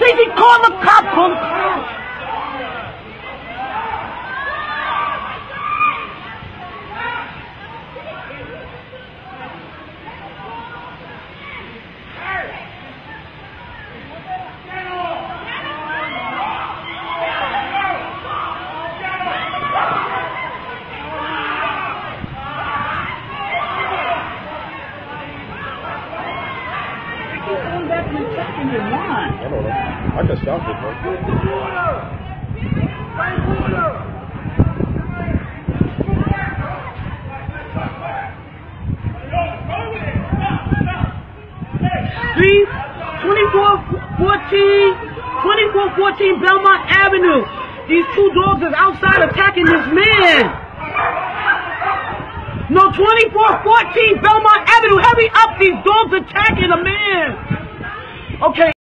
Stacey, call the cop, call the cop. Going line. I don't know. I can stop it, bro. Street, 2414, 2414 Belmont Avenue. These two dogs is outside attacking this man. No, 2414 Belmont Avenue. Hurry up, these dogs attacking a man. Okay.